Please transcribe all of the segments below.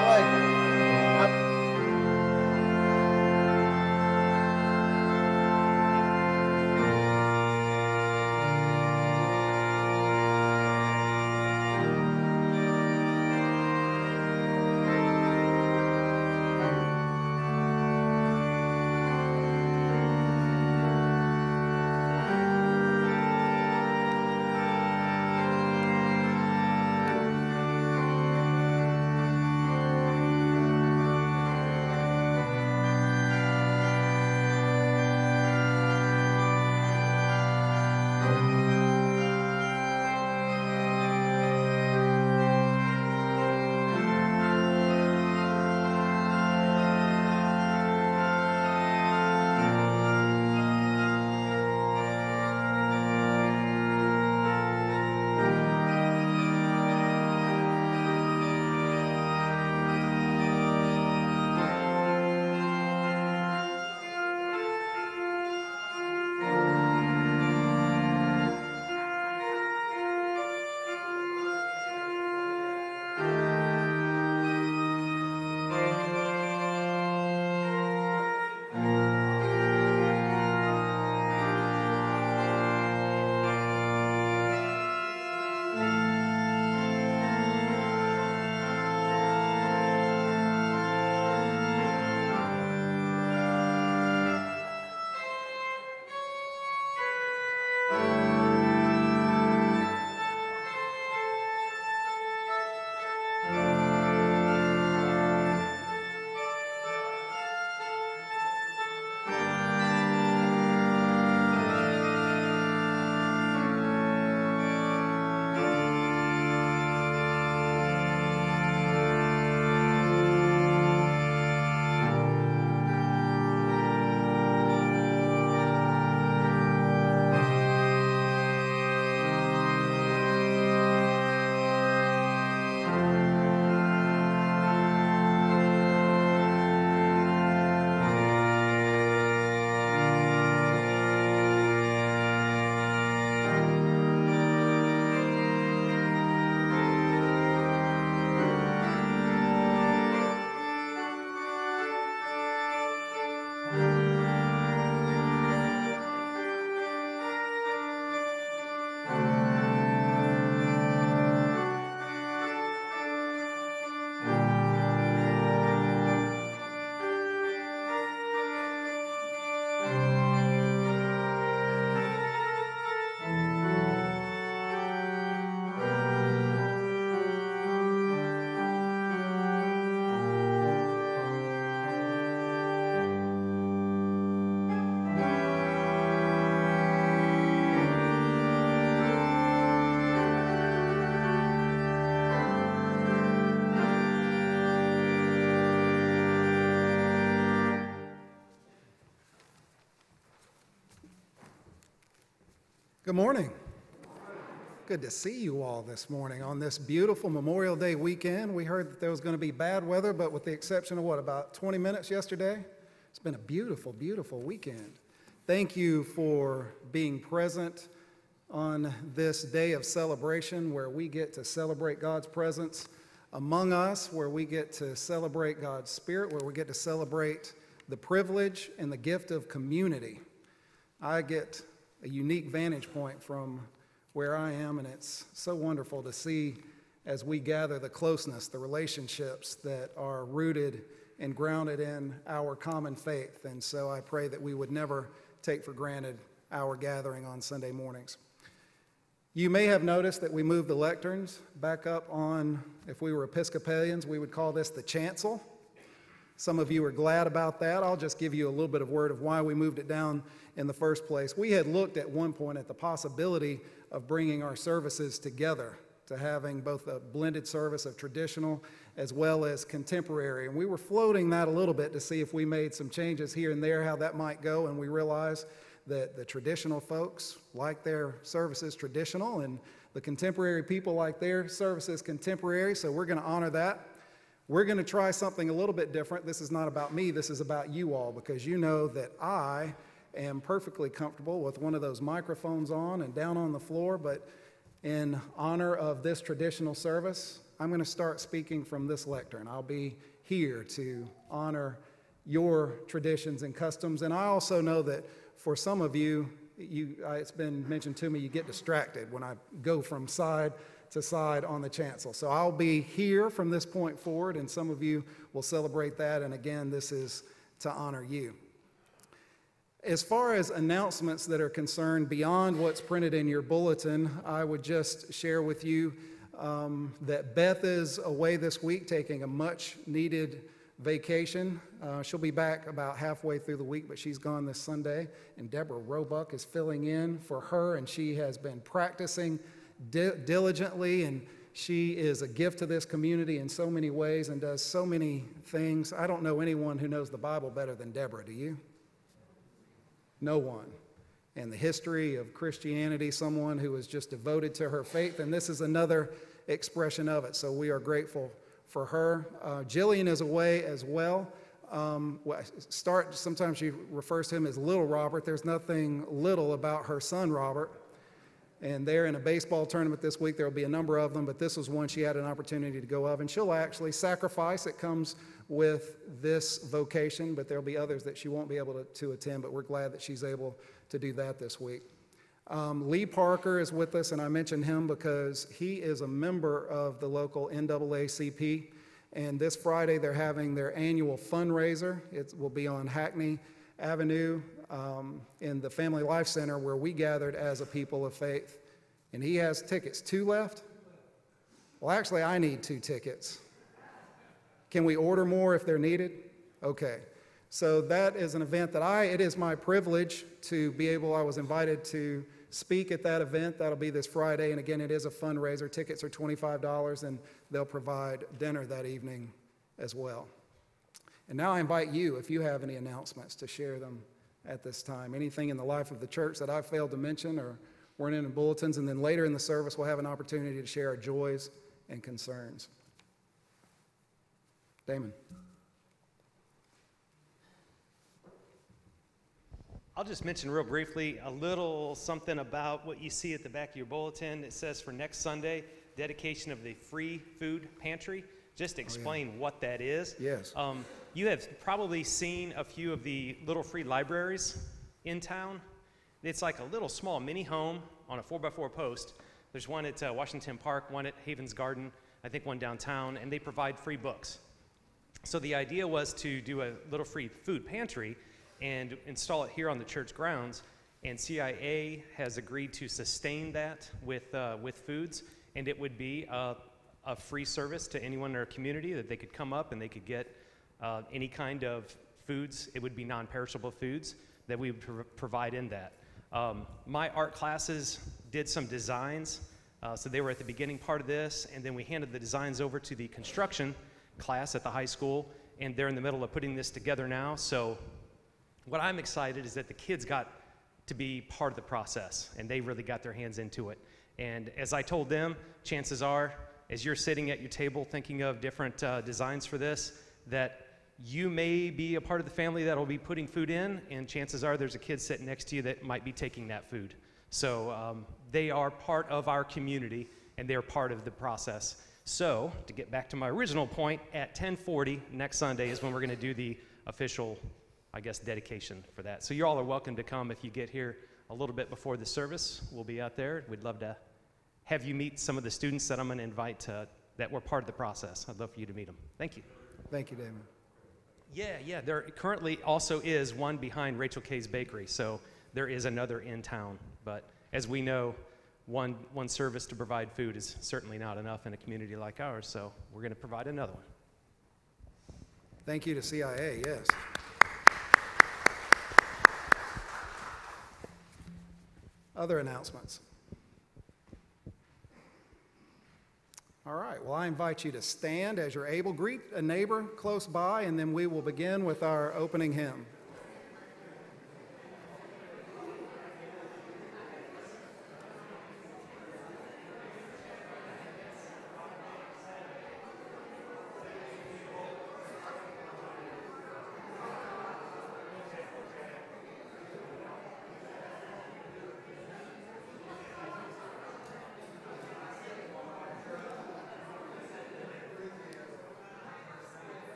like Good morning. Good to see you all this morning on this beautiful Memorial Day weekend. We heard that there was going to be bad weather, but with the exception of what, about 20 minutes yesterday? It's been a beautiful, beautiful weekend. Thank you for being present on this day of celebration where we get to celebrate God's presence among us, where we get to celebrate God's Spirit, where we get to celebrate the privilege and the gift of community. I get a unique vantage point from where I am, and it's so wonderful to see as we gather the closeness, the relationships that are rooted and grounded in our common faith. And so I pray that we would never take for granted our gathering on Sunday mornings. You may have noticed that we moved the lecterns back up on, if we were Episcopalians, we would call this the chancel. Some of you are glad about that. I'll just give you a little bit of word of why we moved it down in the first place. We had looked at one point at the possibility of bringing our services together to having both a blended service of traditional as well as contemporary. And we were floating that a little bit to see if we made some changes here and there, how that might go. And we realized that the traditional folks like their services traditional and the contemporary people like their services contemporary. So we're going to honor that. We're going to try something a little bit different. This is not about me, this is about you all because you know that I am perfectly comfortable with one of those microphones on and down on the floor, but in honor of this traditional service, I'm going to start speaking from this lectern. I'll be here to honor your traditions and customs. And I also know that for some of you, you, it's been mentioned to me, you get distracted when I go from side to side on the chancel. So I'll be here from this point forward, and some of you will celebrate that. And again, this is to honor you. As far as announcements that are concerned beyond what's printed in your bulletin, I would just share with you um, that Beth is away this week taking a much needed vacation. Uh, she'll be back about halfway through the week, but she's gone this Sunday. And Deborah Roebuck is filling in for her, and she has been practicing di- diligently. And she is a gift to this community in so many ways and does so many things. I don't know anyone who knows the Bible better than Deborah, do you? No one. In the history of Christianity, someone who is just devoted to her faith, and this is another expression of it. So we are grateful for her. Uh, Jillian is away as well. Um, start sometimes she refers to him as little Robert. There's nothing little about her son Robert. And they're in a baseball tournament this week. There will be a number of them, but this was one she had an opportunity to go of. And she'll actually sacrifice. It comes with this vocation, but there'll be others that she won't be able to, to attend, but we're glad that she's able to do that this week. Um, Lee Parker is with us, and I mention him because he is a member of the local NAACP. And this Friday, they're having their annual fundraiser. It will be on Hackney Avenue um, in the Family Life Center where we gathered as a people of faith. And he has tickets. Two left? Well, actually, I need two tickets. Can we order more if they're needed? Okay. So that is an event that I, it is my privilege to be able, I was invited to speak at that event. That'll be this Friday. And again, it is a fundraiser. Tickets are $25 and they'll provide dinner that evening as well. And now I invite you, if you have any announcements, to share them at this time. Anything in the life of the church that I've failed to mention or weren't in the bulletins. And then later in the service, we'll have an opportunity to share our joys and concerns. Damon. I'll just mention real briefly a little something about what you see at the back of your bulletin. It says for next Sunday, dedication of the free food pantry. Just explain oh, yeah. what that is. Yes. Um, you have probably seen a few of the little free libraries in town. It's like a little small mini home on a 4x4 post. There's one at uh, Washington Park, one at Havens Garden, I think one downtown, and they provide free books. So the idea was to do a little free food pantry and install it here on the church grounds. And CIA has agreed to sustain that with, uh, with foods, and it would be a, a, free service to anyone in our community that they could come up and they could get uh, any kind of foods. It would be non perishable foods that we would pro- provide in that. Um, my art classes did some designs, uh, so they were at the beginning part of this, and then we handed the designs over to the construction class at the high school, and they're in the middle of putting this together now. So, what I'm excited is that the kids got to be part of the process, and they really got their hands into it. And as I told them, chances are, as you're sitting at your table thinking of different uh, designs for this, that you may be a part of the family that will be putting food in, and chances are there's a kid sitting next to you that might be taking that food. So um, they are part of our community, and they're part of the process. So, to get back to my original point, at 1040 next Sunday is when we're going to do the official, I guess, dedication for that. So you all are welcome to come if you get here a little bit before the service. We'll be out there. We'd love to have you meet some of the students that I'm going to invite that were part of the process. I'd love for you to meet them. Thank you. Thank you, Damon. Yeah, yeah. There currently also is one behind Rachel K's Bakery, so there is another in town. But as we know, one, one service to provide food is certainly not enough in a community like ours, so we're going to provide another one. Thank you to CIA, yes. Other announcements? All right, well, I invite you to stand as you're able. Greet a neighbor close by, and then we will begin with our opening hymn.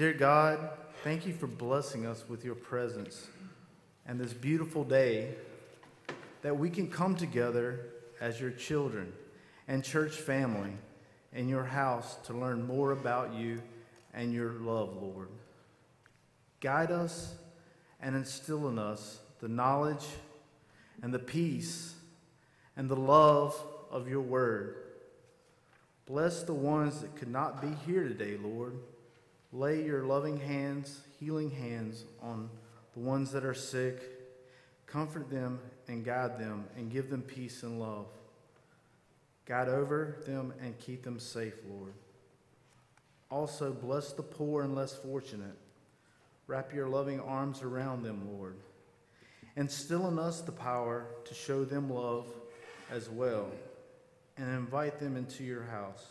Dear God, thank you for blessing us with your presence and this beautiful day that we can come together as your children and church family in your house to learn more about you and your love, Lord. Guide us and instill in us the knowledge and the peace and the love of your word. Bless the ones that could not be here today, Lord. Lay your loving hands, healing hands on the ones that are sick. Comfort them and guide them and give them peace and love. Guide over them and keep them safe, Lord. Also, bless the poor and less fortunate. Wrap your loving arms around them, Lord. Instill in us the power to show them love as well and invite them into your house.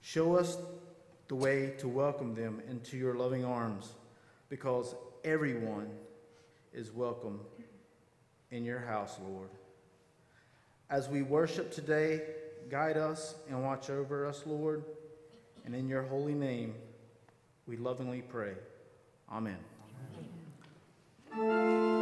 Show us the way to welcome them into your loving arms because everyone is welcome in your house, Lord. As we worship today, guide us and watch over us, Lord. And in your holy name, we lovingly pray. Amen. You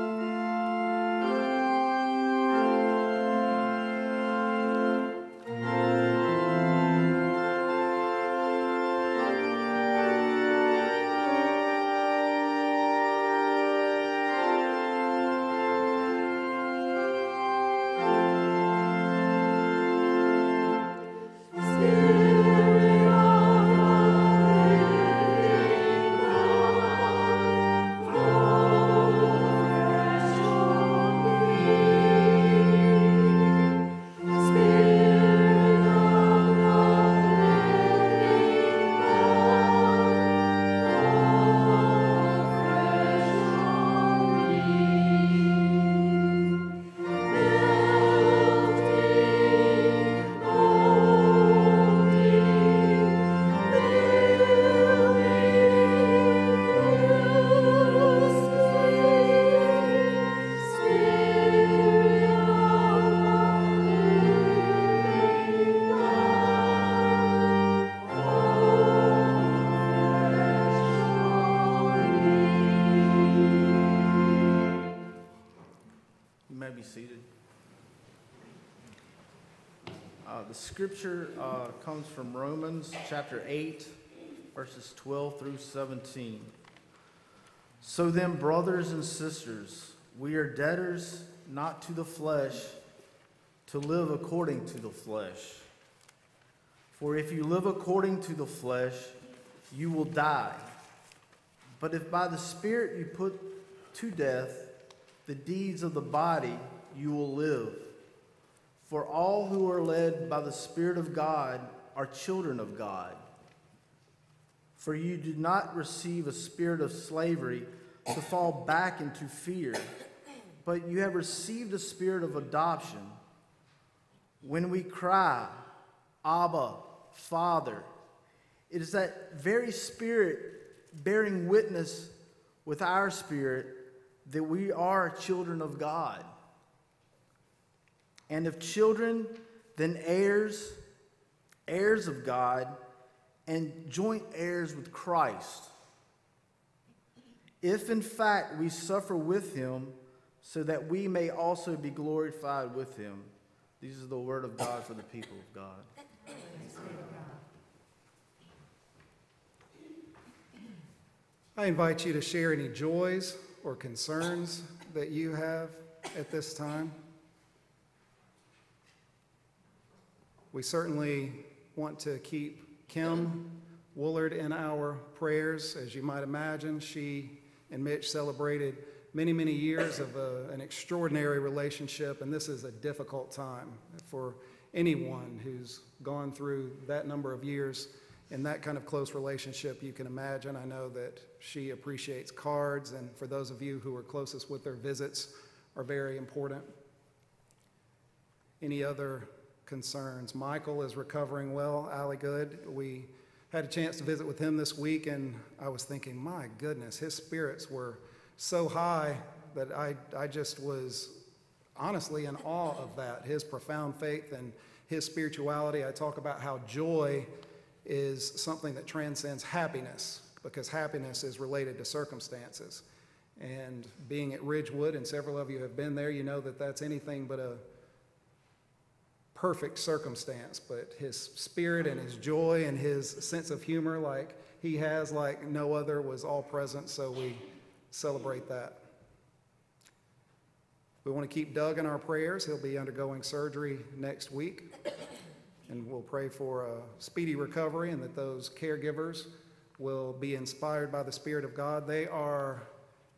the scripture uh, comes from Romans chapter 8, verses 12 through 17. So then, brothers and sisters, we are debtors not to the flesh to live according to the flesh. For if you live according to the flesh, you will die. But if by the Spirit you put to death the deeds of the body, you will live. For all who are led by the Spirit of God are children of God. For you did not receive a spirit of slavery to fall back into fear, but you have received a spirit of adoption. When we cry, Abba, Father, it is that very spirit bearing witness with our spirit that we are children of God. And if children, then heirs, heirs of God, and joint heirs with Christ. If in fact we suffer with him, so that we may also be glorified with him. These are the word of God for the people of God. I invite you to share any joys or concerns that you have at this time. We certainly want to keep Kim Woolard in our prayers. As you might imagine, she and Mitch celebrated many, many years of a, an extraordinary relationship, and this is a difficult time for anyone who's gone through that number of years in that kind of close relationship. You can imagine. I know that she appreciates cards, and for those of you who are closest with their visits, are very important. Any other concerns? Michael is recovering well. Allie Good. We had a chance to visit with him this week, and I was thinking, my goodness, his spirits were so high that I, I just was honestly in awe of that, his profound faith and his spirituality. I talk about how joy is something that transcends happiness because happiness is related to circumstances. And being at Ridgewood, and several of you have been there, you know that that's anything but a perfect circumstance. But his spirit and his joy and his sense of humor, like he has, like no other, was all present. So we celebrate that. We want to keep Doug in our prayers. He'll be undergoing surgery next week. And we'll pray for a speedy recovery and that those caregivers will be inspired by the Spirit of God. They are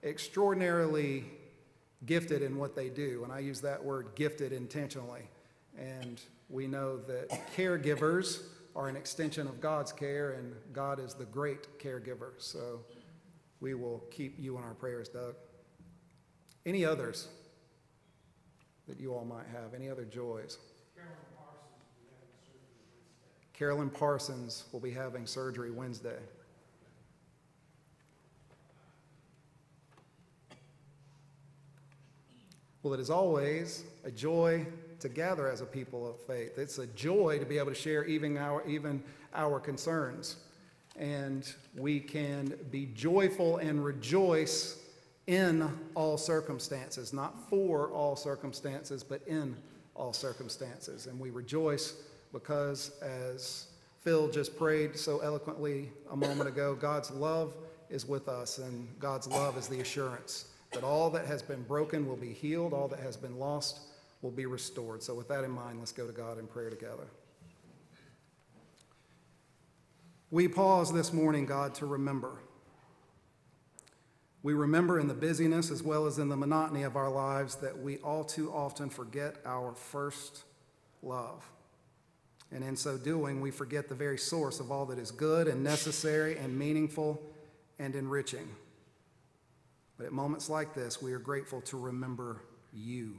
extraordinarily gifted in what they do. And I use that word gifted intentionally. And we know that caregivers are an extension of God's care, and God is the great caregiver. So we will keep you in our prayers, Doug. Any others that you all might have? Any other joys? Carolyn Parsons will be having surgery Wednesday. Well, it is always a joy to gather as a people of faith. It's a joy to be able to share even our, even our concerns. And we can be joyful and rejoice in all circumstances, not for all circumstances, but in all circumstances. And we rejoice because, as Phil just prayed so eloquently a moment ago, God's love is with us, and God's love is the assurance that all that has been broken will be healed, all that has been lost will be restored. So, with that in mind, let's go to God in prayer together. We pause this morning, God, to remember. We remember in the busyness as well as in the monotony of our lives that we all too often forget our first love. And in so doing, we forget the very source of all that is good and necessary and meaningful and enriching. But at moments like this, we are grateful to remember you.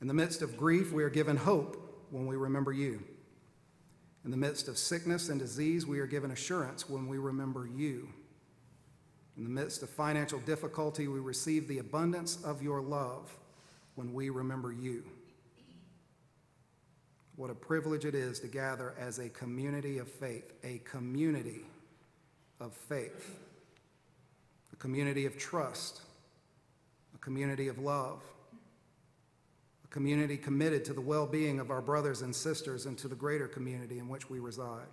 In the midst of grief, we are given hope when we remember you. In the midst of sickness and disease, we are given assurance when we remember you. In the midst of financial difficulty, we receive the abundance of your love when we remember you. What a privilege it is to gather as a community of faith, a community of faith a community of trust, a community of love, community committed to the well being of our brothers and sisters and to the greater community in which we reside.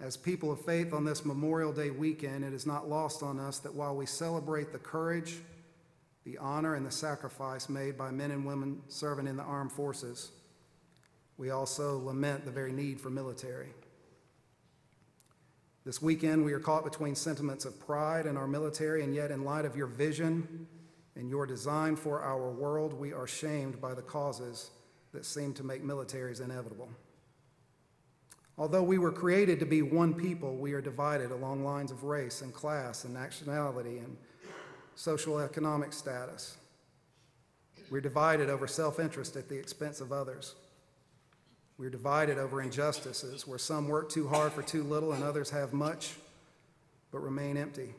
As people of faith on this Memorial Day weekend, it is not lost on us that while we celebrate the courage, the honor, and the sacrifice made by men and women serving in the armed forces, we also lament the very need for military. This weekend, we are caught between sentiments of pride in our military, and yet, in light of your vision and your design for our world, we are shamed by the causes that seem to make militaries inevitable. Although we were created to be one people, we are divided along lines of race and class and nationality and social economic status. We're divided over self interest at the expense of others. We're divided over injustices where some work too hard for too little and others have much but remain empty.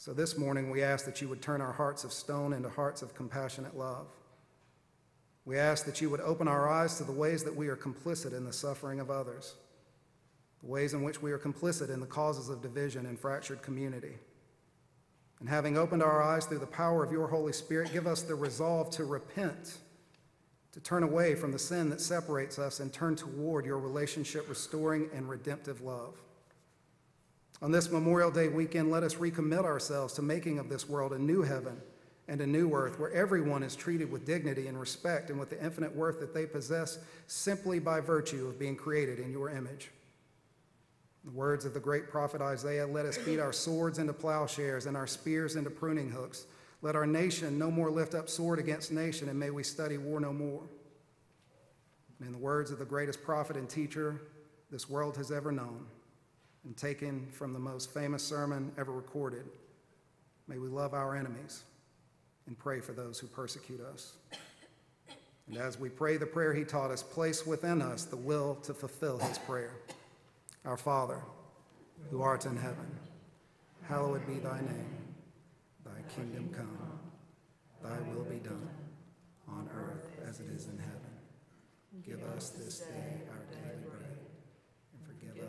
So this morning, we ask that you would turn our hearts of stone into hearts of compassionate love. We ask that you would open our eyes to the ways that we are complicit in the suffering of others, the ways in which we are complicit in the causes of division and fractured community. And having opened our eyes through the power of your Holy Spirit, give us the resolve to repent to turn away from the sin that separates us and turn toward your relationship restoring and redemptive love. On this Memorial Day weekend, let us recommit ourselves to making of this world a new heaven and a new earth where everyone is treated with dignity and respect and with the infinite worth that they possess simply by virtue of being created in your image. The words of the great prophet Isaiah let us beat our swords into plowshares and our spears into pruning hooks let our nation no more lift up sword against nation, and may we study war no more. And in the words of the greatest prophet and teacher this world has ever known, and taken from the most famous sermon ever recorded, may we love our enemies and pray for those who persecute us. And as we pray the prayer he taught us, place within us the will to fulfill his prayer. Our Father, who art in heaven, hallowed be thy name Thy kingdom come, thy will be done, on earth as it is in heaven. Give us this day our daily bread,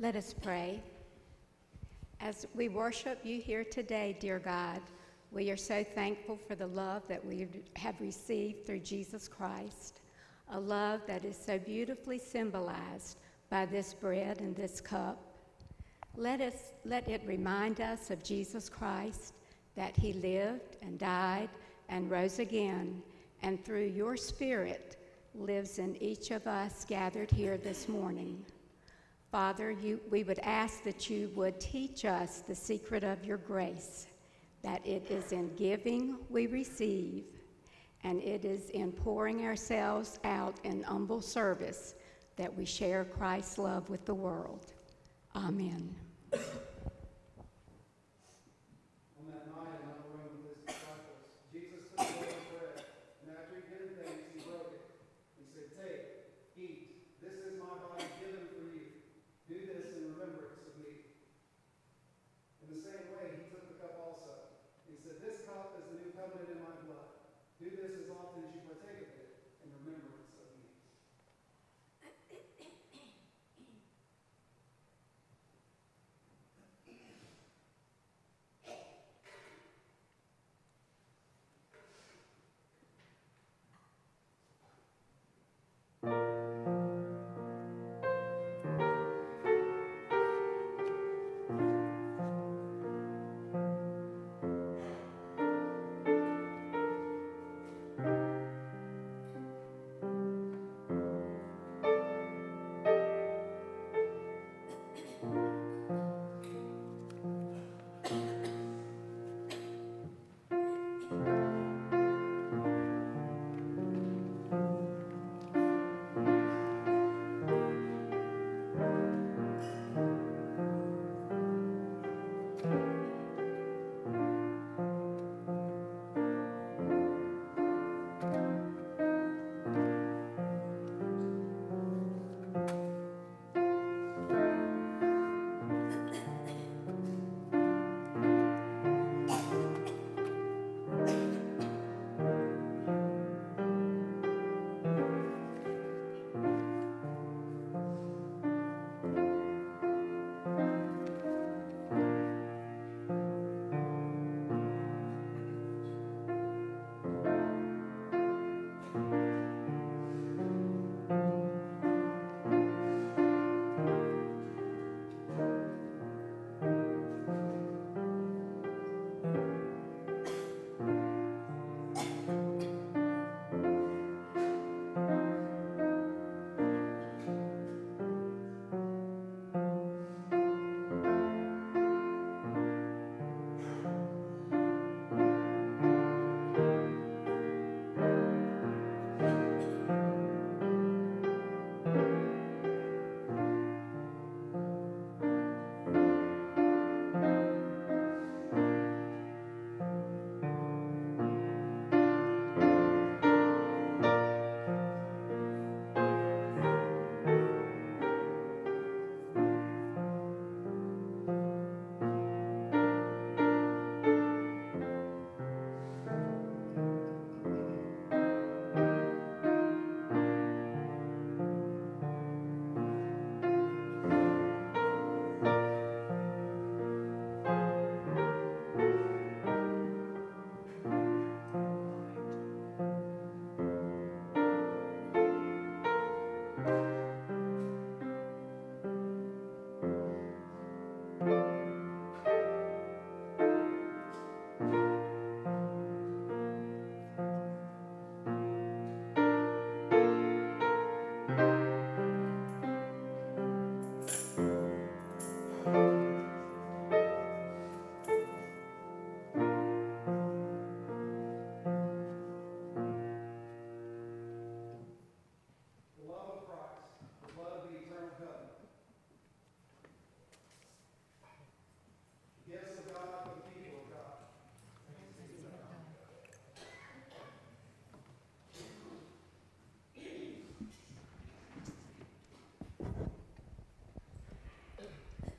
Let us pray. As we worship you here today, dear God, we are so thankful for the love that we have received through Jesus Christ, a love that is so beautifully symbolized by this bread and this cup. Let, us, let it remind us of Jesus Christ, that he lived and died and rose again, and through your Spirit lives in each of us gathered here this morning. Father, you, we would ask that you would teach us the secret of your grace, that it is in giving we receive, and it is in pouring ourselves out in humble service that we share Christ's love with the world. Amen.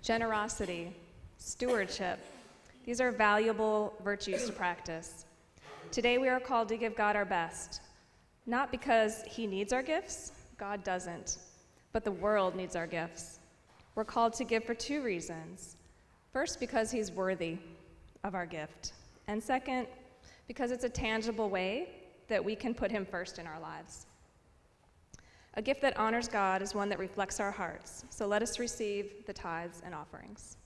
Generosity, stewardship, these are valuable virtues to practice. Today we are called to give God our best, not because He needs our gifts, God doesn't, but the world needs our gifts. We're called to give for two reasons. First, because He's worthy of our gift, and second, because it's a tangible way that we can put Him first in our lives. A gift that honors God is one that reflects our hearts. So let us receive the tithes and offerings.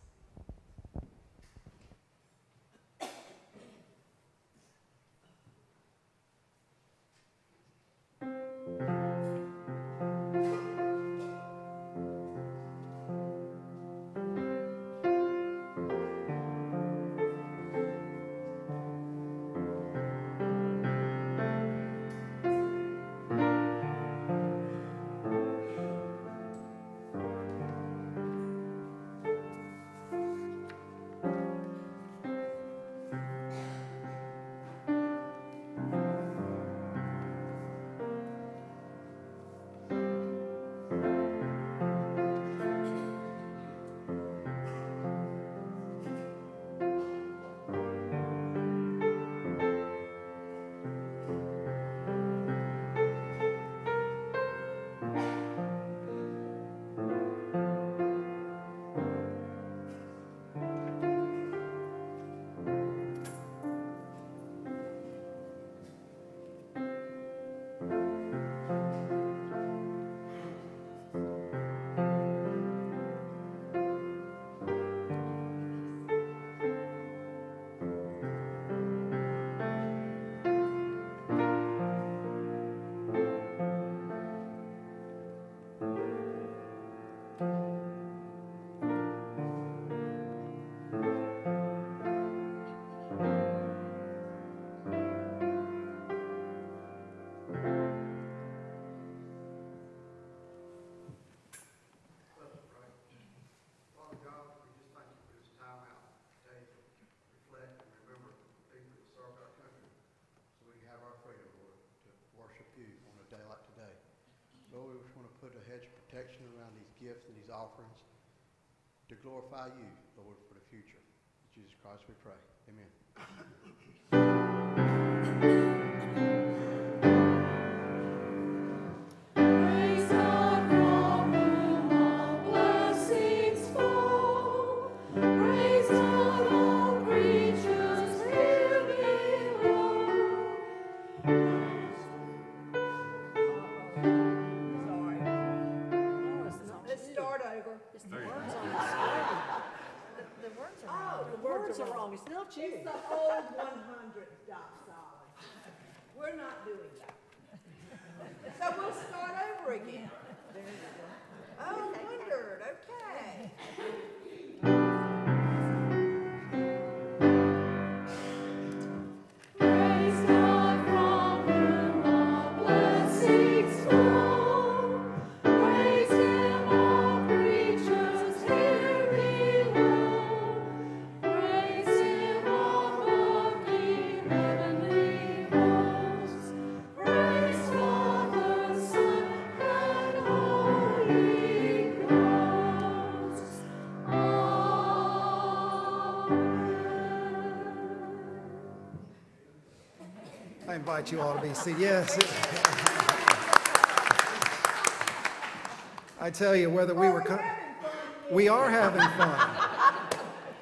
Hedge of protection around these gifts and these offerings to glorify you, Lord, for the future. In Jesus Christ we pray. Amen. Invite you all to be seated. Yes. I tell you, whether we were, we are having fun.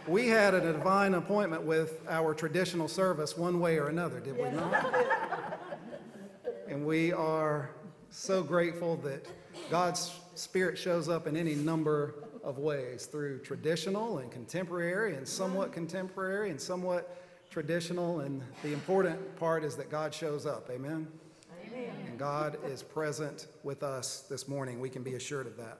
We had a divine appointment with our traditional service one way or another, did we not? And we are so grateful that God's Spirit shows up in any number of ways through traditional and contemporary and somewhat contemporary and somewhat traditional. And the important part is that God shows up. Amen? Amen. And God is present with us this morning. We can be assured of that.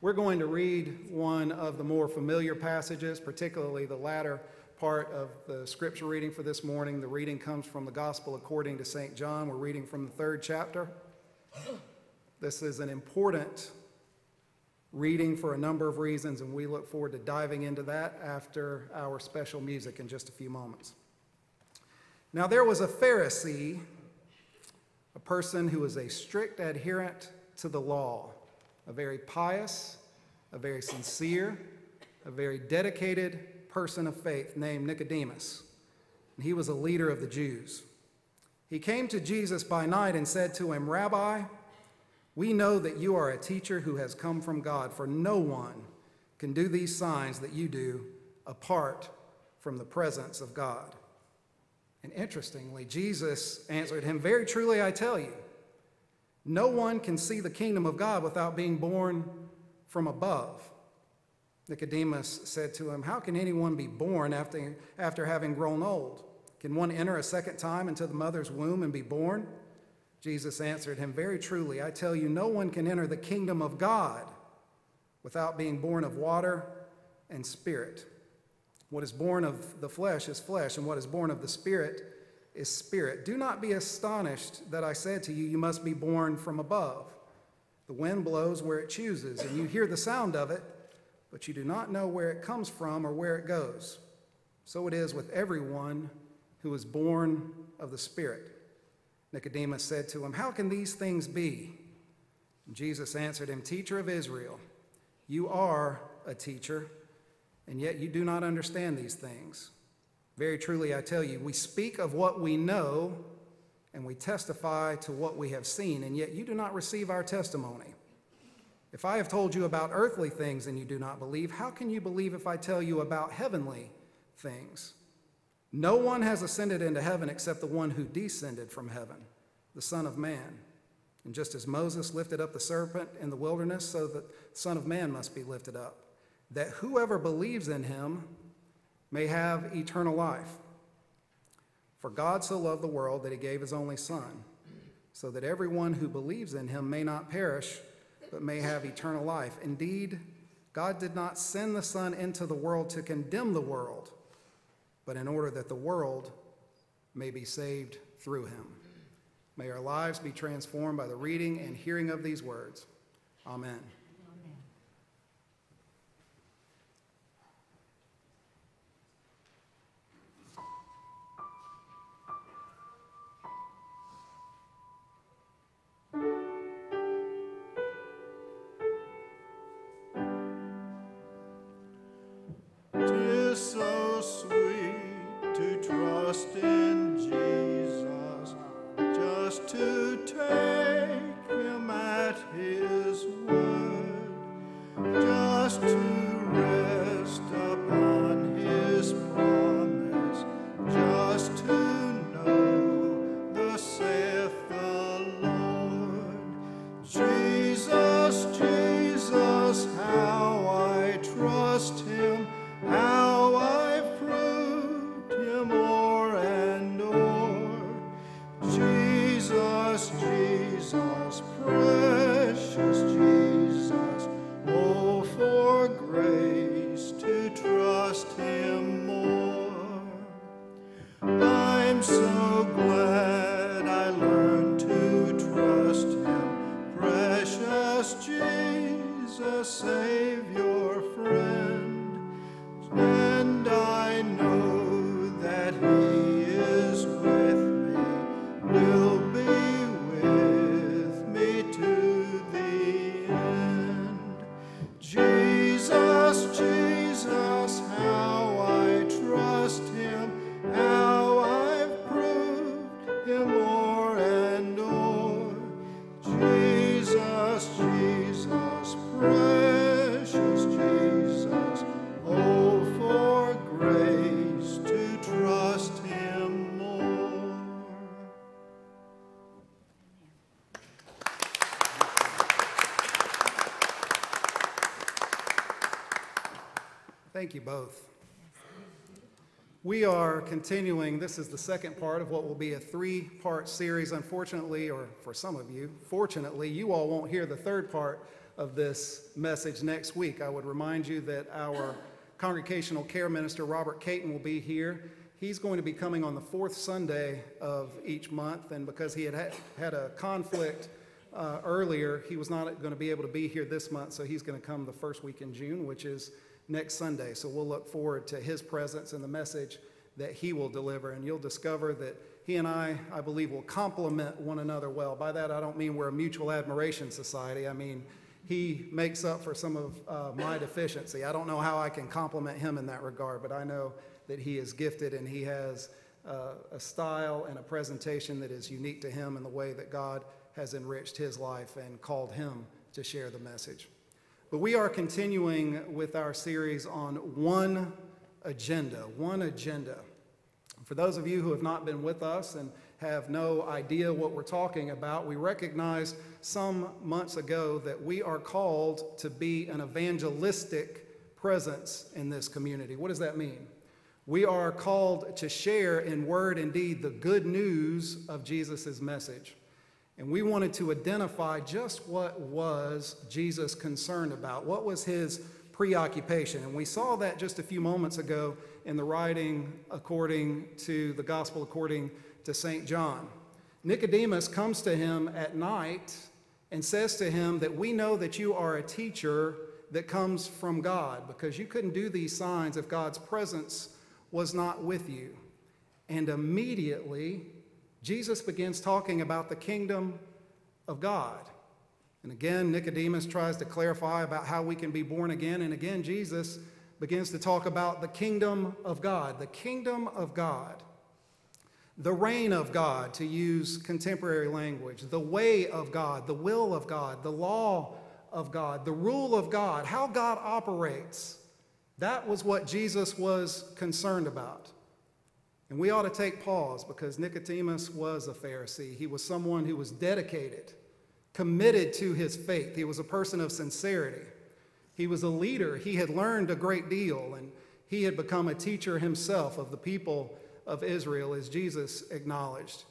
We're going to read one of the more familiar passages, particularly the latter part of the scripture reading for this morning. The reading comes from the Gospel according to St. John. We're reading from the third chapter. This is an important reading for a number of reasons, and we look forward to diving into that after our special music in just a few moments. Now, there was a Pharisee, a person who was a strict adherent to the law, a very pious, a very sincere, a very dedicated person of faith named Nicodemus. And he was a leader of the Jews. He came to Jesus by night and said to him, Rabbi, we know that you are a teacher who has come from God, for no one can do these signs that you do apart from the presence of God. And interestingly, Jesus answered him, Very truly I tell you, no one can see the kingdom of God without being born from above. Nicodemus said to him, How can anyone be born after, after having grown old? Can one enter a second time into the mother's womb and be born? Jesus answered him, Very truly, I tell you, no one can enter the kingdom of God without being born of water and spirit. What is born of the flesh is flesh, and what is born of the spirit is spirit. Do not be astonished that I said to you, You must be born from above. The wind blows where it chooses, and you hear the sound of it, but you do not know where it comes from or where it goes. So it is with everyone who is born of the Spirit. Nicodemus said to him, How can these things be? And Jesus answered him, Teacher of Israel, you are a teacher, and yet you do not understand these things. Very truly, I tell you, we speak of what we know, and we testify to what we have seen, and yet you do not receive our testimony. If I have told you about earthly things and you do not believe, how can you believe if I tell you about heavenly things? No one has ascended into heaven except the one who descended from heaven, the Son of Man. And just as Moses lifted up the serpent in the wilderness, so the Son of Man must be lifted up, that whoever believes in him may have eternal life. For God so loved the world that he gave his only Son, so that everyone who believes in him may not perish, but may have eternal life. Indeed, God did not send the Son into the world to condemn the world, but in order that the world may be saved through him. May our lives be transformed by the reading and hearing of these words. Amen. Trust Thank you both. We are continuing, this is the second part of what will be a three part series. Unfortunately, or for some of you, fortunately, you all won't hear the third part of this message next week. I would remind you that our congregational care minister, Robert Caton, will be here. He's going to be coming on the fourth Sunday of each month, and because he had had, a conflict uh, earlier, he was not going to be able to be here this month, so he's going to come the first week in June, which is next Sunday. So we'll look forward to his presence and the message that he will deliver. And you'll discover that he and I, I believe, will complement one another well. By that, I don't mean we're a mutual admiration society. I mean, he makes up for some of uh, my deficiency. I don't know how I can compliment him in that regard, but I know that he is gifted and he has uh, a style and a presentation that is unique to him in the way that God has enriched his life and called him to share the message. But we are continuing with our series on one agenda, one agenda. For those of you who have not been with us and have no idea what we're talking about, we recognized some months ago that we are called to be an evangelistic presence in this community. What does that mean? We are called to share in word and deed the good news of Jesus' message. And we wanted to identify just what was Jesus concerned about. What was his preoccupation? And we saw that just a few moments ago in the writing according to the gospel according to St. John. Nicodemus comes to him at night and says to him that we know that you are a teacher that comes from God because you couldn't do these signs if God's presence was not with you. And immediately, Jesus begins talking about the kingdom of God. And again, Nicodemus tries to clarify about how we can be born again. And again, Jesus begins to talk about the kingdom of God, the kingdom of God, the reign of God, to use contemporary language, the way of God, the will of God, the law of God, the rule of God, how God operates. That was what Jesus was concerned about. And we ought to take pause because Nicodemus was a Pharisee. He was someone who was dedicated, committed to his faith. He was a person of sincerity. He was a leader. He had learned a great deal, and he had become a teacher himself of the people of Israel, as Jesus acknowledged.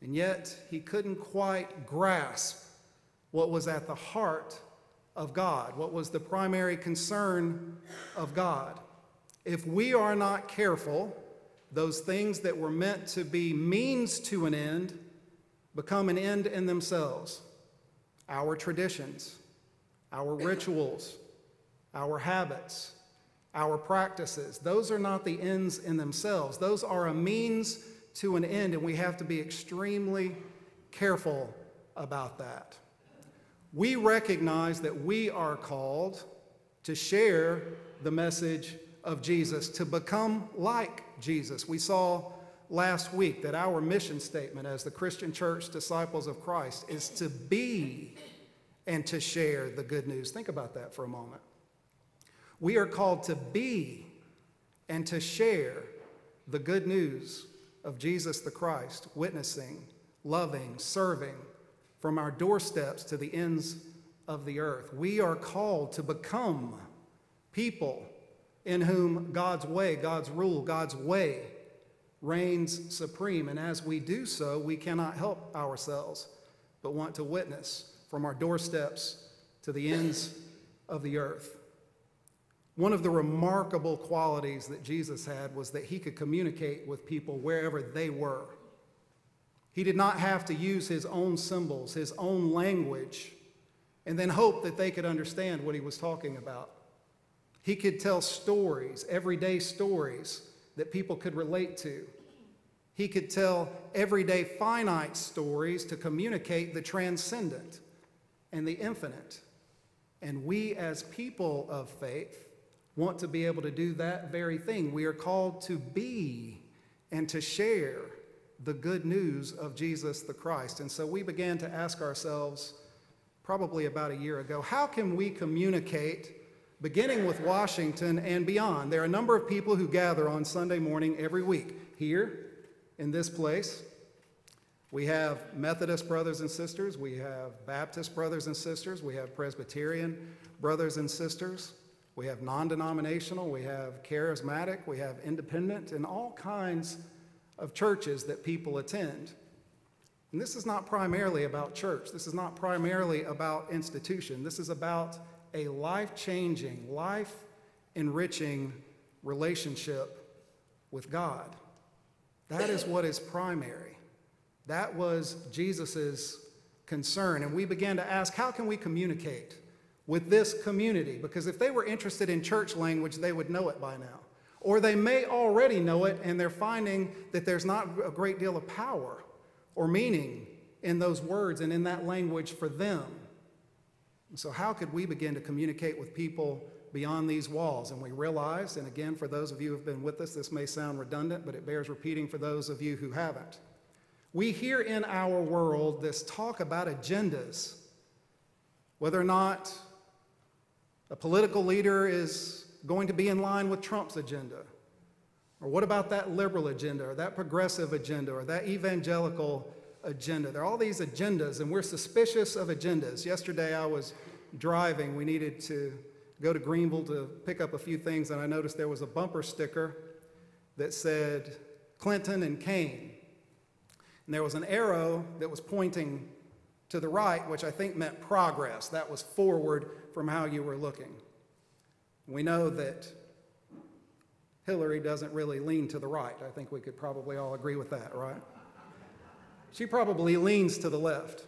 And yet, he couldn't quite grasp what was at the heart of God, what was the primary concern of God. If we are not careful, those things that were meant to be means to an end become an end in themselves. Our traditions, our rituals, our habits, our practices, those are not the ends in themselves. Those are a means to an end, and we have to be extremely careful about that. We recognize that we are called to share the message of Jesus, to become like Jesus. We saw last week that our mission statement as the Christian Church Disciples of Christ is to be and to share the good news. Think about that for a moment. We are called to be and to share the good news of Jesus the Christ, witnessing, loving, serving from our doorsteps to the ends of the earth. We are called to become people in whom God's way, God's rule, God's way reigns supreme. And as we do so, we cannot help ourselves but want to witness from our doorsteps to the ends of the earth. One of the remarkable qualities that Jesus had was that he could communicate with people wherever they were. He did not have to use his own symbols, his own language, and then hope that they could understand what he was talking about. He could tell stories, everyday stories that people could relate to. He could tell everyday finite stories to communicate the transcendent and the infinite. And we, as people of faith, want to be able to do that very thing. We are called to be and to share the good news of Jesus the Christ. And so we began to ask ourselves, probably about a year ago, how can we communicate, beginning with Washington and beyond? There are a number of people who gather on Sunday morning every week here in this place. We have Methodist brothers and sisters, we have Baptist brothers and sisters, we have Presbyterian brothers and sisters. We have non denominational, we have charismatic, we have independent, and all kinds of churches that people attend. And this is not primarily about church, this is not primarily about institution. This is about a life changing, life enriching relationship with God. That is what is primary. That was Jesus' concern. And we began to ask how can we communicate with this community? Because if they were interested in church language, they would know it by now. Or they may already know it and they're finding that there's not a great deal of power or meaning in those words and in that language for them. So, how could we begin to communicate with people beyond these walls? And we realized, and again, for those of you who have been with us, this may sound redundant, but it bears repeating for those of you who haven't. We hear in our world this talk about agendas, whether or not a political leader is going to be in line with Trump's agenda. Or what about that liberal agenda, or that progressive agenda, or that evangelical agenda? There are all these agendas, and we're suspicious of agendas. Yesterday I was driving. We needed to go to Greenville to pick up a few things, and I noticed there was a bumper sticker that said Clinton and Kaine. And there was an arrow that was pointing to the right, which I think meant progress. That was forward from how you were looking. We know that Hillary doesn't really lean to the right. I think we could probably all agree with that, right? She probably leans to the left,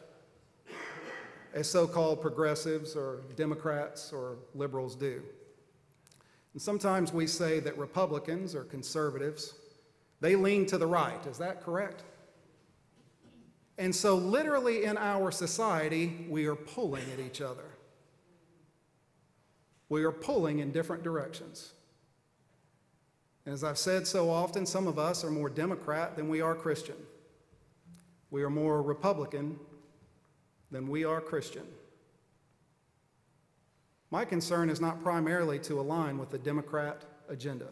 as so called progressives or Democrats or liberals do. And sometimes we say that Republicans or conservatives, they lean to the right. Is that correct? And so, literally, in our society, we are pulling at each other. We are pulling in different directions. And as I've said so often, some of us are more Democrat than we are Christian. We are more Republican than we are Christian. My concern is not primarily to align with the Democrat agenda.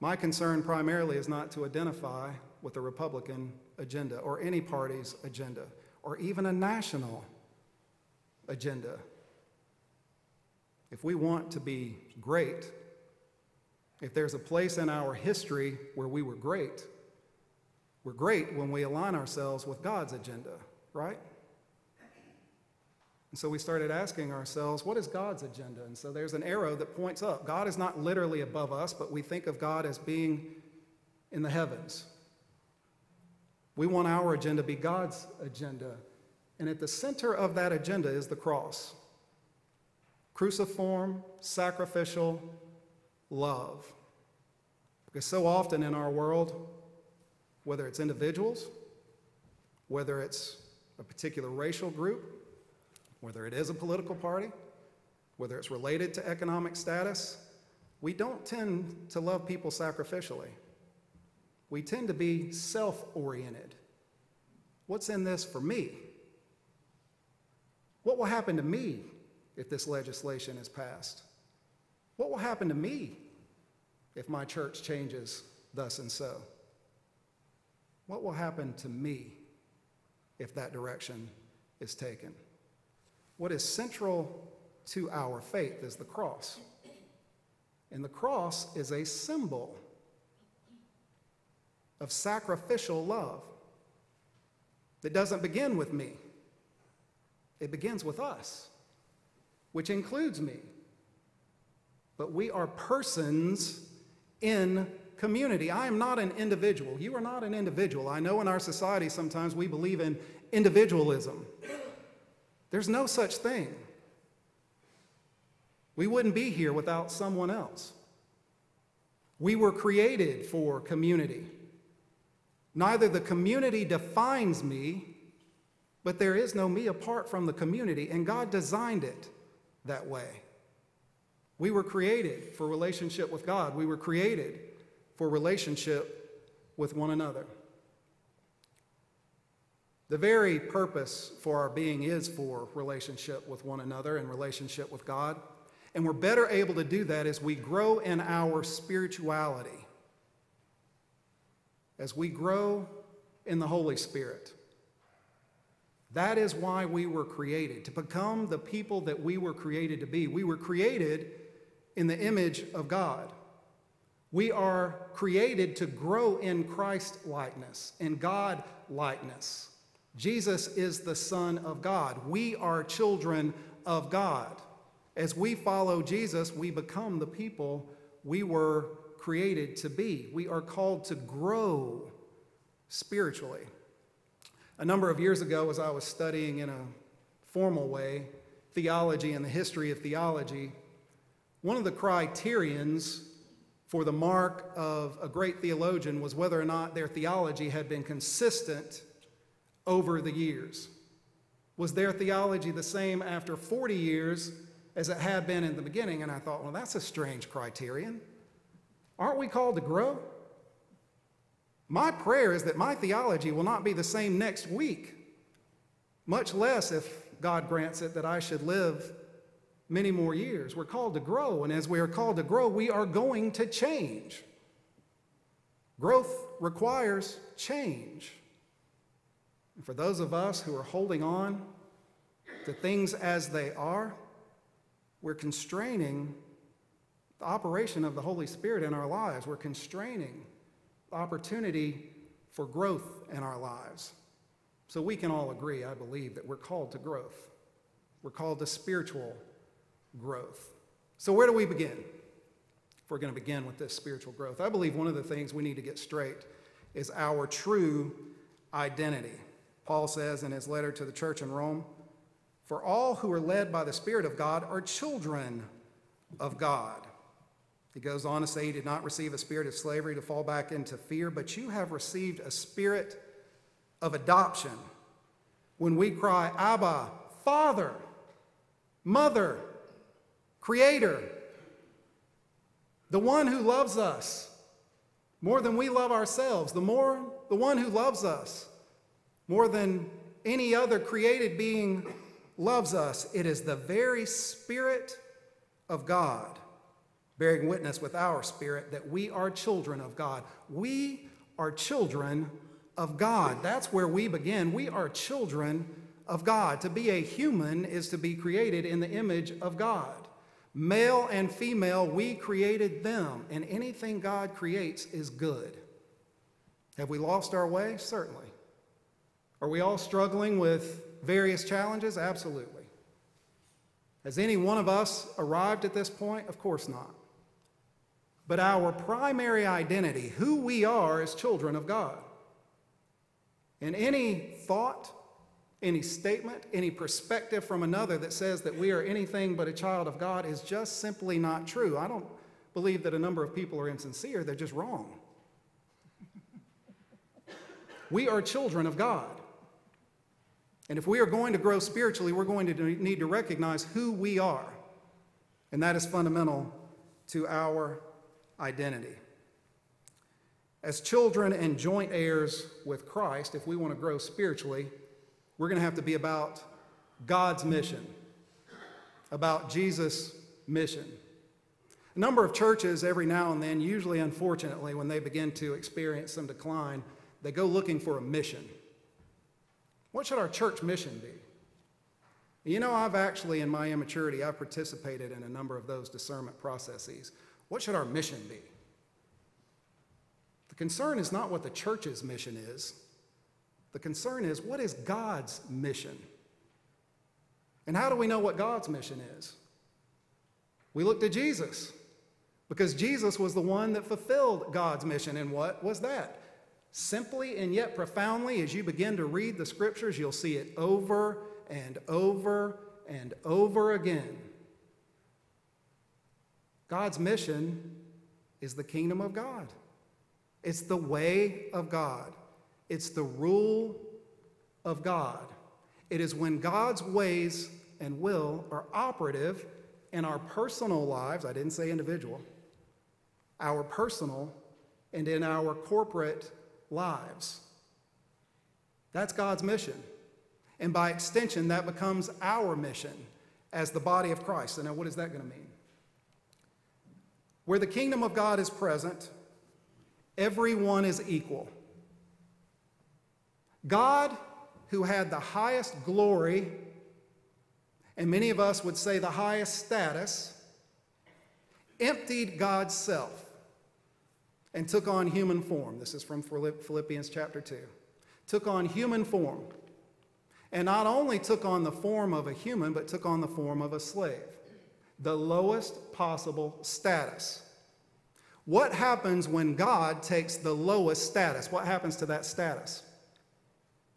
My concern primarily is not to identify with the Republican agenda or any party's agenda or even a national agenda. If we want to be great, if there's a place in our history where we were great, we're great when we align ourselves with God's agenda, right? And so we started asking ourselves, what is God's agenda? And so there's an arrow that points up. God is not literally above us, but we think of God as being in the heavens. We want our agenda to be God's agenda. And at the center of that agenda is the cross cruciform, sacrificial love. Because so often in our world, whether it's individuals, whether it's a particular racial group, whether it is a political party, whether it's related to economic status, we don't tend to love people sacrificially. we tend to be self oriented. What's in this for me? What will happen to me if this legislation is passed? What will happen to me if my church changes thus and so? What will happen to me if that direction is taken? What is central to our faith is the cross. And the cross is a symbol of sacrificial love that doesn't begin with me, it begins with us, which includes me. But we are persons in community. I am not an individual. You are not an individual. I know in our society sometimes we believe in individualism. There's no such thing. We wouldn't be here without someone else. We were created for community. Neither the community defines me, but there is no me apart from the community, and God designed it that way. We were created for relationship with God, we were created for relationship with one another. The very purpose for our being is for relationship with one another and relationship with God. And we're better able to do that as we grow in our spirituality, as we grow in the Holy Spirit. That is why we were created, to become the people that we were created to be. We were created in the image of God. We are created to grow in Christ likeness, in God likeness. Jesus is the Son of God. We are children of God. As we follow Jesus, we become the people we were created to be. We are called to grow spiritually. A number of years ago, as I was studying in a formal way theology and the history of theology, one of the criterions for the mark of a great theologian was whether or not their theology had been consistent over the years. Was their theology the same after 40 years as it had been in the beginning. And I thought, well, that's a strange criterion. Aren't we called to grow? My prayer is that my theology will not be the same next week, much less if God grants it that I should live many more years. We're called to grow, and as we are called to grow, we are going to change. Growth requires change. And for those of us who are holding on to things as they are, we're constraining the operation of the Holy Spirit in our lives. We're constraining the opportunity for growth in our lives. So we can all agree, I believe, that we're called to growth. We're called to spiritual growth. So, where do we begin? If we're going to begin with this spiritual growth, I believe one of the things we need to get straight is our true identity. Paul says in his letter to the church in Rome, for all who are led by the Spirit of God are children of God. He goes on to say, He did not receive a spirit of slavery to fall back into fear, but you have received a spirit of adoption. When we cry, Abba, Father, Mother, Creator, the one who loves us more than we love ourselves, the more the one who loves us more than any other created being loves us, it is the very Spirit of God bearing witness with our spirit that we are children of God. We are children of God. That's where we begin. We are children of God. To be a human is to be created in the image of God. Male and female, we created them, and anything God creates is good. Have we lost our way? Certainly. Are we all struggling with various challenges? Absolutely. Has any one of us arrived at this point? Of course not. But our primary identity, who we are as children of God. And any thought, any statement, any perspective from another that says that we are anything but a child of God is just simply not true. I don't believe that a number of people are insincere, they're just wrong. we are children of God. And if we are going to grow spiritually, we're going to need to recognize who we are. And that is fundamental to our identity. As children and joint heirs with Christ, if we want to grow spiritually, we're going to have to be about God's mission, about Jesus' mission. A number of churches, every now and then, usually unfortunately, when they begin to experience some decline, they go looking for a mission. What should our church mission be? You know, I've actually, in my immaturity, I've participated in a number of those discernment processes. What should our mission be? The concern is not what the church's mission is. The concern is what is God's mission? And how do we know what God's mission is? We look to Jesus because Jesus was the one that fulfilled God's mission. And what was that? Simply and yet profoundly, as you begin to read the scriptures, you'll see it over and over and over again. God's mission is the kingdom of God. It's the way of God. It's the rule of God. It is when God's ways and will are operative in our personal lives, I didn't say individual, our personal and in our corporate lives. That's God's mission. And by extension, that becomes our mission as the body of Christ. And now, what is that going to mean? Where the kingdom of God is present, everyone is equal. God, who had the highest glory, and many of us would say the highest status, emptied God's self and took on human form. This is from Philippians chapter 2. Took on human form. And not only took on the form of a human, but took on the form of a slave. The lowest possible status. What happens when God takes the lowest status? What happens to that status?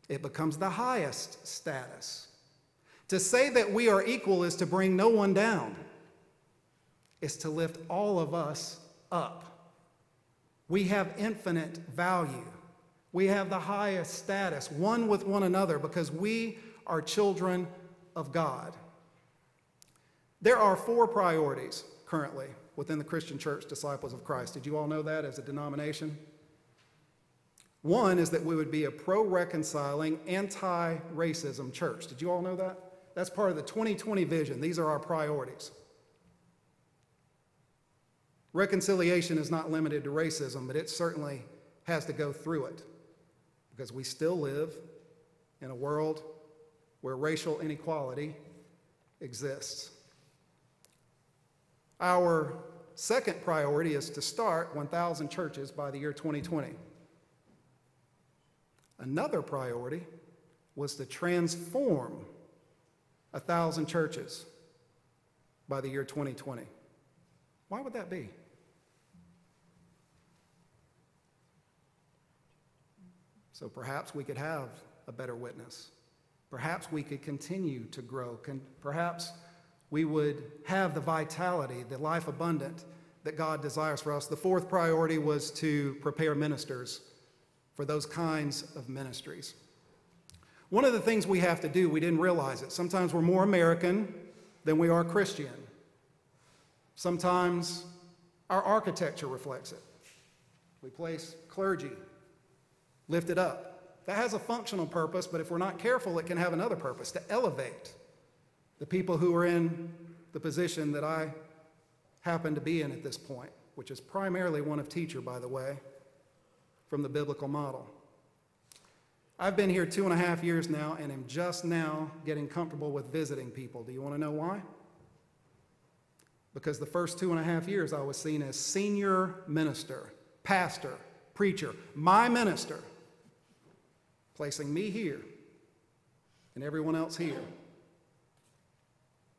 It becomes the highest status. To say that we are equal is to bring no one down, it's to lift all of us up. We have infinite value. We have the highest status, one with one another, because we are children of God. There are four priorities currently within the Christian Church Disciples of Christ. Did you all know that as a denomination? One is that we would be a pro reconciling, anti racism church. Did you all know that? That's part of the 2020 vision. These are our priorities. Reconciliation is not limited to racism, but it certainly has to go through it because we still live in a world where racial inequality exists. Our second priority is to start 1,000 churches by the year 2020. Another priority was to transform a 1,000 churches by the year 2020. Why would that be? So perhaps we could have a better witness. Perhaps we could continue to grow. Perhaps we would have the vitality, the life abundant that God desires for us. The fourth priority was to prepare ministers for those kinds of ministries. One of the things we have to do, we didn't realize it. Sometimes we're more American than we are Christian. Sometimes our architecture reflects it. We place clergy lifted up. That has a functional purpose, but if we're not careful, it can have another purpose to elevate the people who are in the position that I happen to be in at this point, which is primarily one of teacher, by the way, from the biblical model. I've been here two and a half years now and am just now getting comfortable with visiting people. Do you want to know why? Because the first two and a half years I was seen as senior minister, pastor, preacher, my minister, placing me here and everyone else here.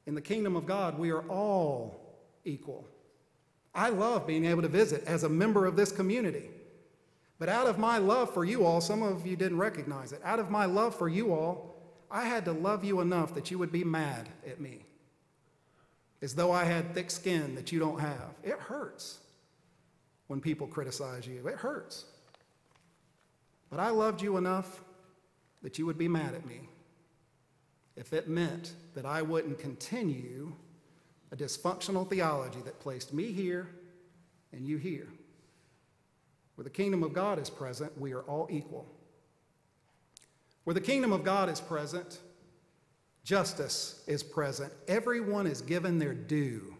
In the kingdom of God, we are all equal. I love being able to visit as a member of this community. But out of my love for you all, some of you didn't recognize it. Out of my love for you all, I had to love you enough that you would be mad at me. As though I had thick skin that you don't have. It hurts when people criticize you, it hurts. But I loved you enough that you would be mad at me if it meant that I wouldn't continue a dysfunctional theology that placed me here and you here. Where the kingdom of God is present, we are all equal. Where the kingdom of God is present, justice is present. Everyone is given their due.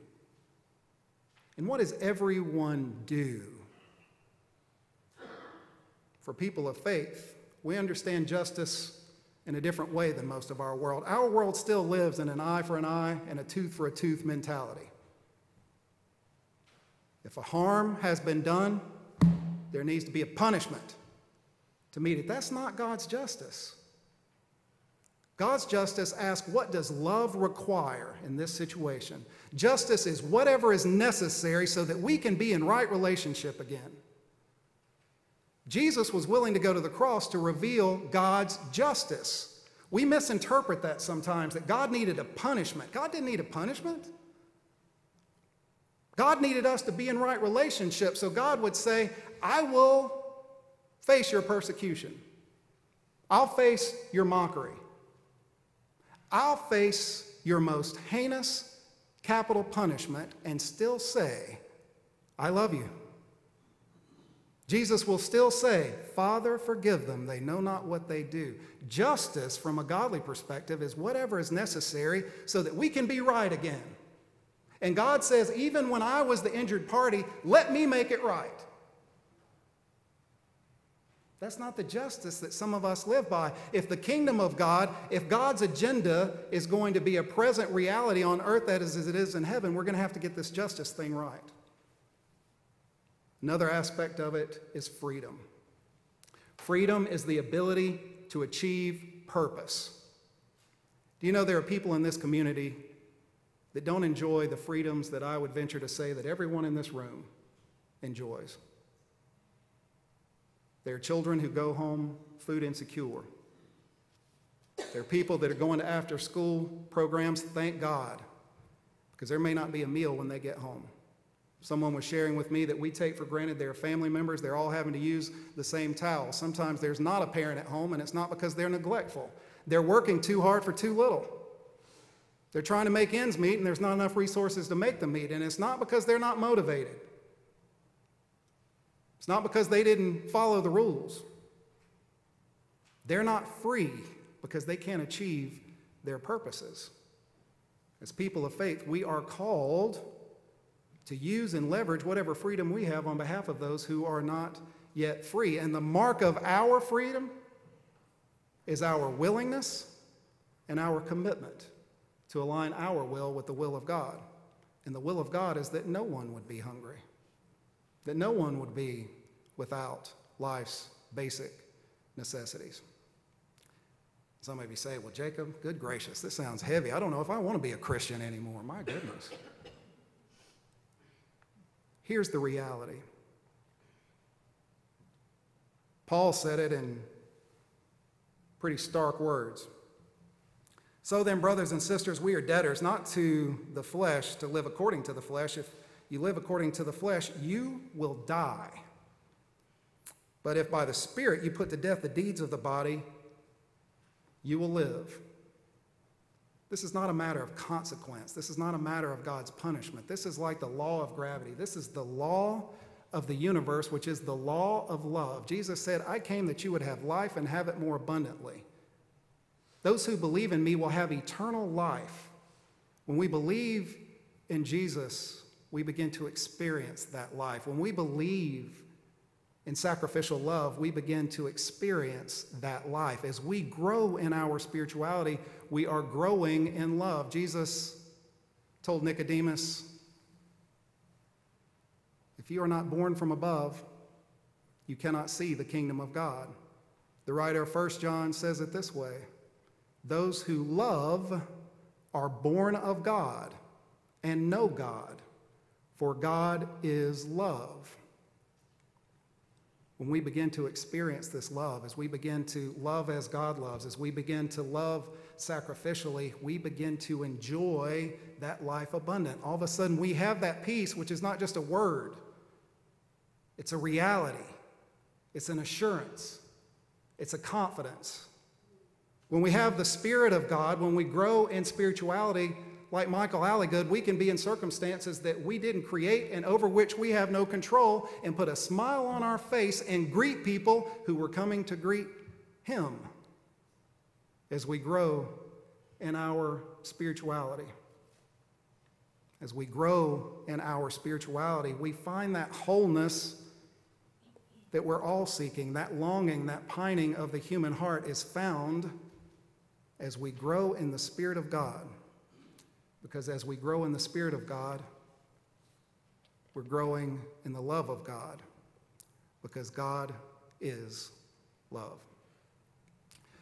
And what does everyone do? For people of faith, we understand justice in a different way than most of our world. Our world still lives in an eye for an eye and a tooth for a tooth mentality. If a harm has been done, there needs to be a punishment to meet it. That's not God's justice. God's justice asks, what does love require in this situation? Justice is whatever is necessary so that we can be in right relationship again. Jesus was willing to go to the cross to reveal God's justice. We misinterpret that sometimes that God needed a punishment. God didn't need a punishment. God needed us to be in right relationship, so God would say, I will face your persecution. I'll face your mockery. I'll face your most heinous capital punishment and still say, I love you. Jesus will still say, Father, forgive them. They know not what they do. Justice, from a godly perspective, is whatever is necessary so that we can be right again. And God says, even when I was the injured party, let me make it right. That's not the justice that some of us live by. If the kingdom of God, if God's agenda is going to be a present reality on earth that is as it is in heaven, we're going to have to get this justice thing right. Another aspect of it is freedom. Freedom is the ability to achieve purpose. Do you know there are people in this community that don't enjoy the freedoms that I would venture to say that everyone in this room enjoys? There are children who go home food insecure. There are people that are going to after school programs, thank God, because there may not be a meal when they get home. Someone was sharing with me that we take for granted they're family members, they're all having to use the same towel. Sometimes there's not a parent at home, and it's not because they're neglectful. They're working too hard for too little. They're trying to make ends meet, and there's not enough resources to make them meet. And it's not because they're not motivated, it's not because they didn't follow the rules. They're not free because they can't achieve their purposes. As people of faith, we are called to use and leverage whatever freedom we have on behalf of those who are not yet free. And the mark of our freedom is our willingness and our commitment to align our will with the will of God. And the will of God is that no one would be hungry, that no one would be without life's basic necessities. Some of you say, Well, Jacob, good gracious, this sounds heavy. I don't know if I want to be a Christian anymore. My goodness. Here's the reality Paul said it in pretty stark words. So then, brothers and sisters, we are debtors not to the flesh to live according to the flesh. If you live according to the flesh, you will die. But if by the Spirit you put to death the deeds of the body, you will live. This is not a matter of consequence. This is not a matter of God's punishment. This is like the law of gravity. This is the law of the universe, which is the law of love. Jesus said, I came that you would have life and have it more abundantly. Those who believe in me will have eternal life. When we believe in Jesus, we begin to experience that life. When we believe in sacrificial love, we begin to experience that life. As we grow in our spirituality, we are growing in love. Jesus told Nicodemus, If you are not born from above, you cannot see the kingdom of God. The writer of 1 John says it this way Those who love are born of God and know God, for God is love when we begin to experience this love, as we begin to love as God loves, as we begin to love sacrificially, we begin to enjoy that life abundant. All of a sudden, we have that peace, which is not just a word, it's a reality, it's an assurance, it's a confidence. When we have the Spirit of God, when we grow in spirituality, like Michael Alligood, we can be in circumstances that we didn't create and over which we have no control and put a smile on our face and greet people who were coming to greet Him as we grow in our spirituality. As we grow in our spirituality, we find that wholeness that we're all seeking, that longing, that pining of the human heart is found as we grow in the Spirit of God. Because as we grow in the Spirit of God, we're growing in the love of God. Because God is love.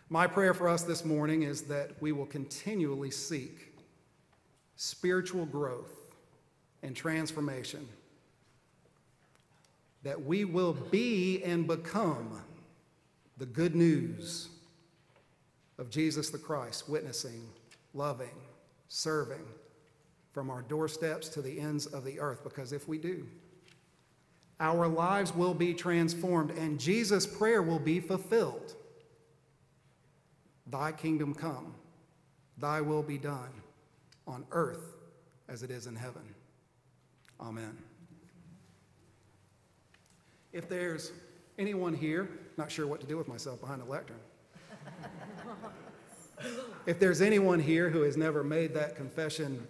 My prayer for us this morning is that we will continually seek spiritual growth and transformation, that we will be and become the good news of Jesus the Christ, witnessing, loving, serving from our doorsteps to the ends of the earth. Because if we do, our lives will be transformed and Jesus' prayer will be fulfilled. Thy kingdom come, thy will be done on earth as it is in heaven. Amen. If there's anyone here, not sure what to do with myself behind the lectern. If there's anyone here who has never made that confession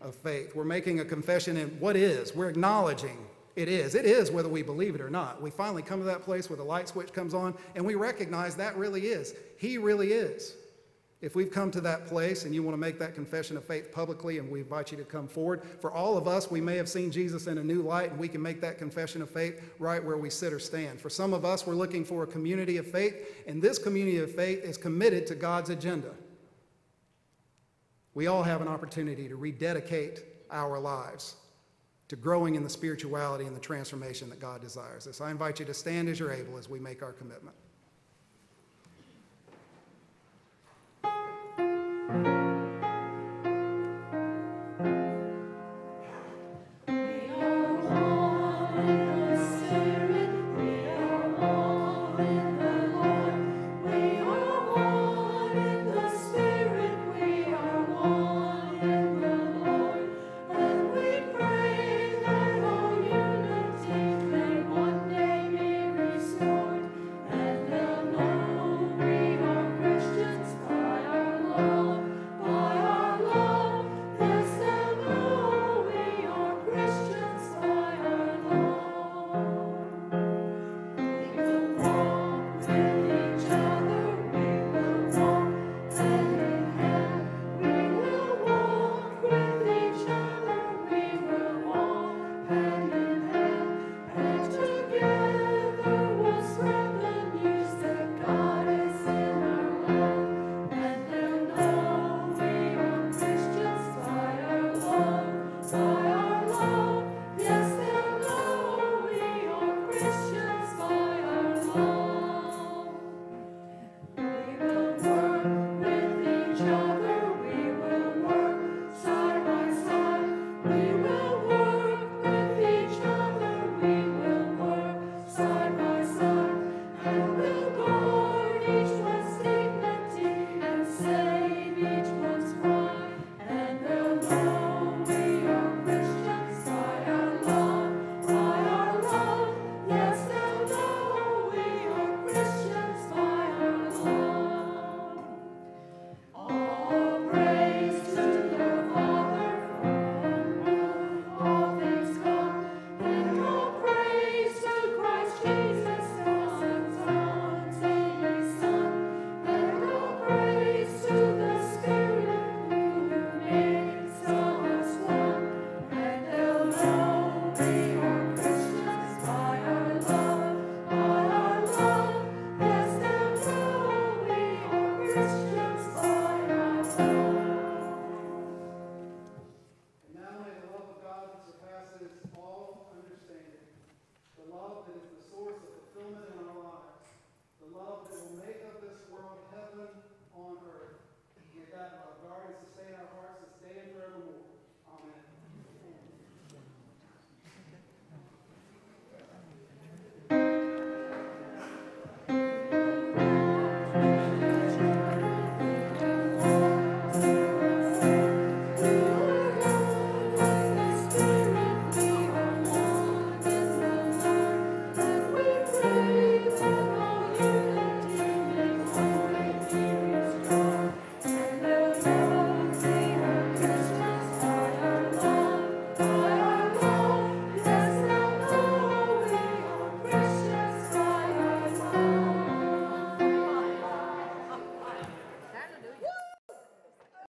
of faith, we're making a confession in what is. We're acknowledging it is. It is whether we believe it or not. We finally come to that place where the light switch comes on and we recognize that really is. He really is. If we've come to that place and you want to make that confession of faith publicly, and we invite you to come forward, for all of us, we may have seen Jesus in a new light, and we can make that confession of faith right where we sit or stand. For some of us, we're looking for a community of faith, and this community of faith is committed to God's agenda. We all have an opportunity to rededicate our lives to growing in the spirituality and the transformation that God desires. us. I invite you to stand as you're able as we make our commitment.